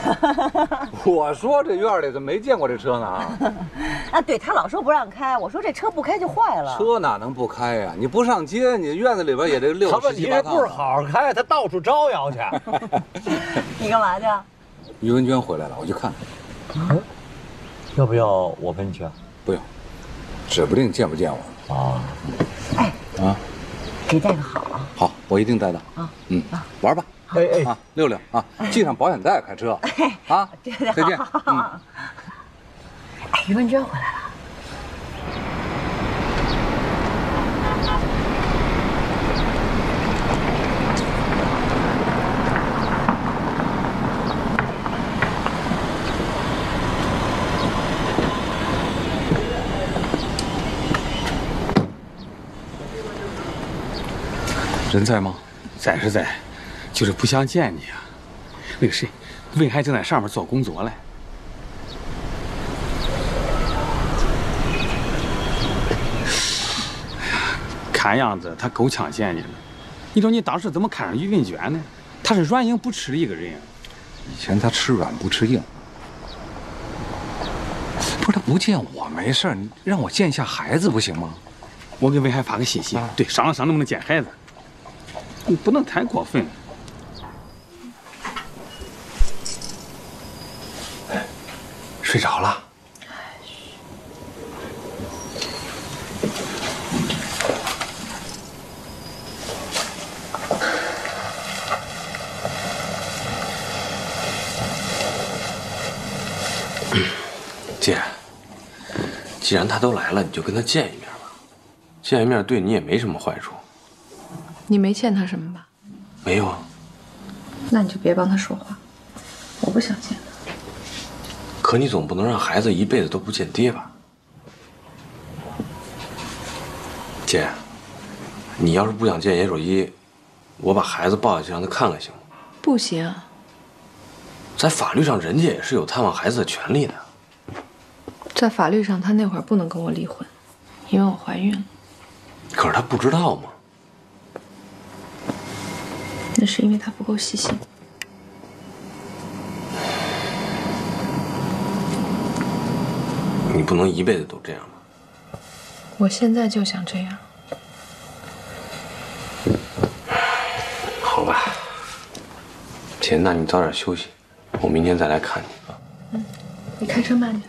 我说这院里怎么没见过这车呢？啊，啊，对他老说不让开，我说这车不开就坏了。车哪能不开呀？你不上街，你院子里边也得溜他问题是十七八趟。不是好好开，他到处招摇去。你干嘛去？于文娟回来了，我去看看。要不要我陪你去？不用，指不定见不见我。啊，哎，啊，给带个好啊。好，我一定带到。啊，嗯啊，玩吧。哎哎啊，六六啊，系上保险带，开车。啊，再见。嗯。哎，于文娟回来了。人在吗？在是在，就是不想见你啊。那个谁，文海正在上面做工作嘞。看样子他够呛见你了。你说你当时怎么看上于文娟呢？她是软硬不吃的一个人。以前他吃软不吃硬。不是他不见我没事儿，你让我见一下孩子不行吗？我给文海发个信息，对，商量商量能不能见孩子。你不能太过分。睡着了。姐，既然他都来了，你就跟他见一面吧。见一面对你也没什么坏处。你没欠他什么吧？没有啊，那你就别帮他说话，我不想见他。可你总不能让孩子一辈子都不见爹吧？姐，你要是不想见严守一，我把孩子抱下去让他看看行吗？不行，在法律上，人家也是有探望孩子的权利的。在法律上，他那会儿不能跟我离婚，因为我怀孕了。可是他不知道吗。那是因为他不够细心。你不能一辈子都这样吧？我现在就想这样。好吧，姐，那你早点休息，我明天再来看你啊。你开车慢点。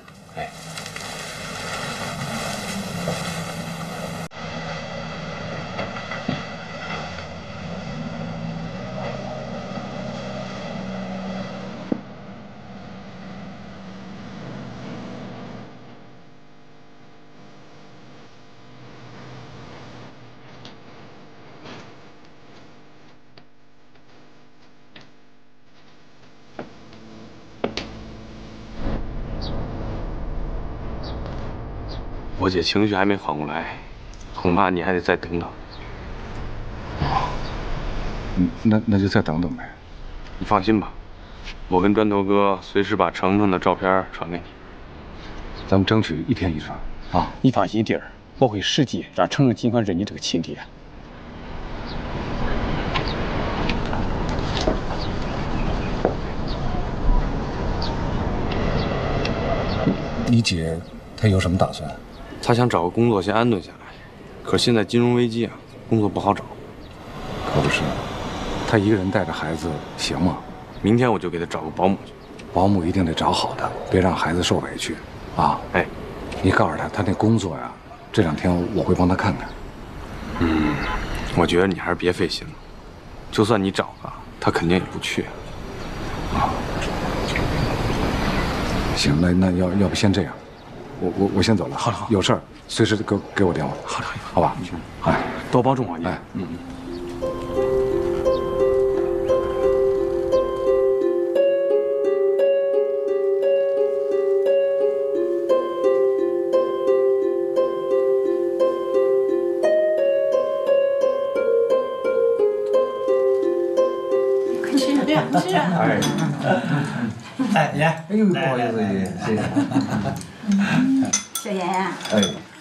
我姐情绪还没缓过来，恐怕你还得再等等。嗯，那那就再等等呗。你放心吧，我跟砖头哥随时把程程的照片传给你。咱们争取一天一传啊！你放心，弟儿，我会实际让程程尽快认你这个亲爹。你姐她有什么打算？她想找个工作先安顿下来，可是现在金融危机啊，工作不好找。可不是，他一个人带着孩子行吗？明天我就给他找个保姆去。保姆一定得找好的，别让孩子受委屈，啊！哎，你告诉他，他那工作呀，这两天我会帮他看看。嗯，我觉得你还是别费心了，就算你找了，他肯定也不去。啊，行，那那要要不先这样，我我我先走了，好了好，有事儿随时给给我电话，好的好吧，哎，多保重啊，你，嗯嗯。快吃啊，吃啊！哎，哎，爷，哎呦，不好意思，爷，谢谢。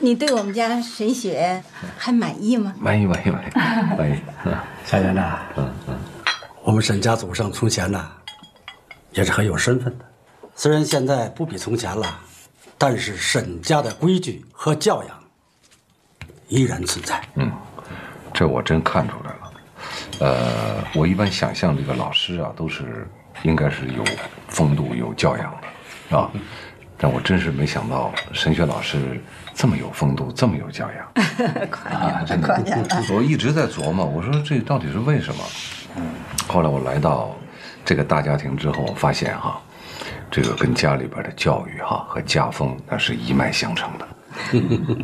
你对我们家沈雪还满意吗？满意，满意，满意，满意。小妍呐，嗯嗯，我们沈家祖上从前呐，也是很有身份的。虽然现在不比从前了，但是沈家的规矩和教养依然存在。嗯，这我真看出来了。呃，我一般想象这个老师啊，都是应该是有风度、有教养的，啊。但我真是没想到沈雪老师这么有风度，这么有教养。夸奖了，真的夸奖了。我一直在琢磨，我说这到底是为什么？后来我来到这个大家庭之后，我发现哈、这个跟家里边的教育哈、和家风那是一脉相承的。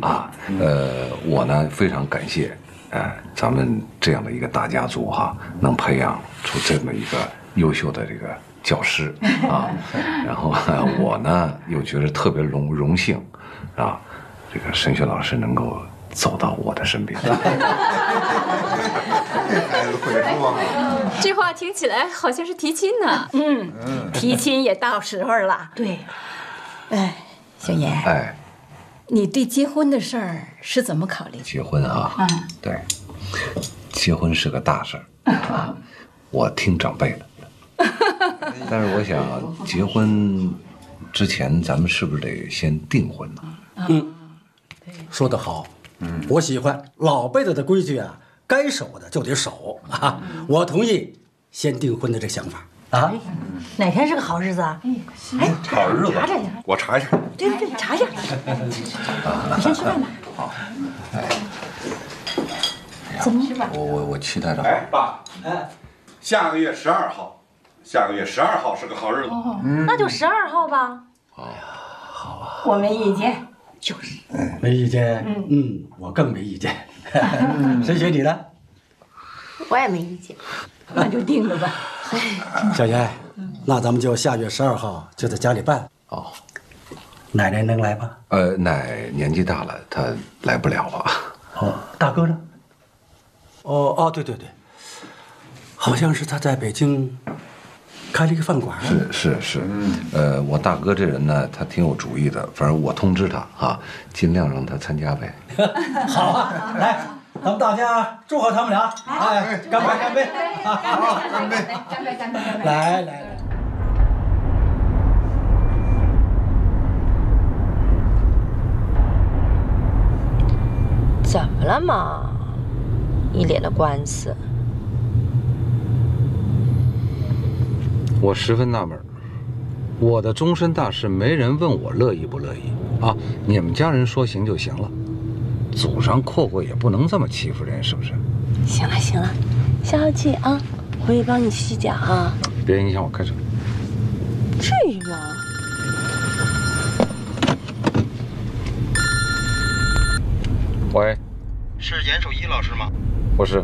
啊，呃，我呢非常感谢，哎、咱们这样的一个大家族哈、能培养出这么一个优秀的这个教师啊，然后我呢又觉得特别荣荣幸，啊，这个沈雪老师能够走到我的身边。孩子会说啊。这话听起来好像是提亲呢。嗯，提亲也到时候了。对，哎，小严，哎，你对结婚的事儿是怎么考虑的？结婚啊，嗯，对，结婚是个大事儿啊，我听长辈的。但是我想，结婚之前咱们是不是得先订婚呢？嗯，说得好，嗯，我喜欢老辈子的规矩啊，该守的就得守啊，我同意先订婚的这想法啊。哪天是个好日子啊？哎，好日子查查去，我查一下。对对对，查一下。你先吃饭吧。好，怎么？我我我期待着。哎，爸，哎，下个月十二号，下个月十二号是个好日子。那就十二号吧。哎呀，好我没意见。就是。没意见，嗯，我更没意见。沈雪，你呢？我也没意见。那就定了吧。小严，那咱们就下月十二号就在家里办。哦，奶奶能来吗？呃，奶年纪大了，她来不了了。哦，大哥呢？哦哦，对对对，好像是他在北京开了一个饭馆。是是是，呃，我大哥这人呢，他挺有主意的，反正我通知他啊，尽量让他参加呗。好啊，来，咱们大家祝贺他们俩，哎，干杯干杯！好，干杯！干杯！干杯！干杯！来来来。怎么了嘛？一脸的官司。我十分纳闷，我的终身大事没人问我乐意不乐意啊？你们家人说行就行了，祖上阔过也不能这么欺负人，是不是？行了行了，消消气啊，回去帮你洗洗脚啊。别影响我开车。至于吗？喂，是严守一老师吗？我是。